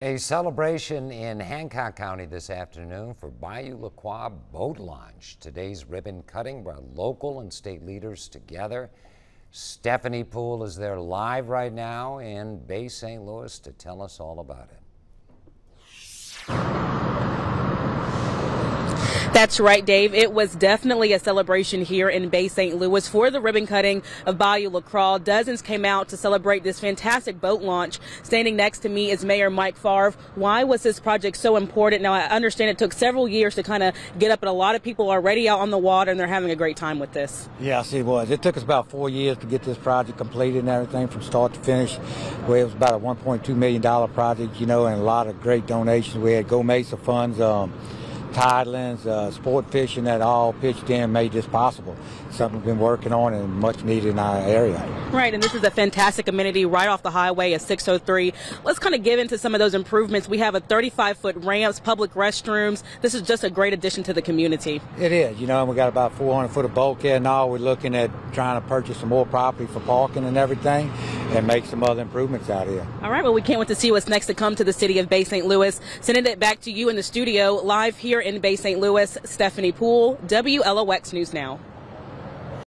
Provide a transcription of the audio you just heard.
A celebration in Hancock County this afternoon for Bayou La Croix Boat Launch. Today's ribbon cutting brought local and state leaders together. Stephanie Poole is there live right now in Bay St. Louis to tell us all about it. That's right, Dave. It was definitely a celebration here in Bay St. Louis for the ribbon cutting of Bayou La Croix. Dozens came out to celebrate this fantastic boat launch. Standing next to me is Mayor Mike Favre. Why was this project so important? Now, I understand it took several years to kind of get up, and a lot of people are already out on the water and they're having a great time with this. Yes, it was. It took us about four years to get this project completed and everything from start to finish. Where it was about a $1.2 million project, you know, and a lot of great donations. We had GOMESA funds. Um, Tidelands, uh, sport fishing that all pitched in made this possible. Something we've been working on and much needed in our area. Right, and this is a fantastic amenity right off the highway at 603. Let's kind of get into some of those improvements. We have a 35 foot ramps, public restrooms. This is just a great addition to the community. It is, you know, we got about 400 foot of bulkhead now. We're looking at trying to purchase some more property for parking and everything and make some other improvements out here. All right, well, we can't wait to see what's next to come to the city of Bay St. Louis. Sending it back to you in the studio live here in Bay St. Louis. Stephanie Poole, WLOX News Now.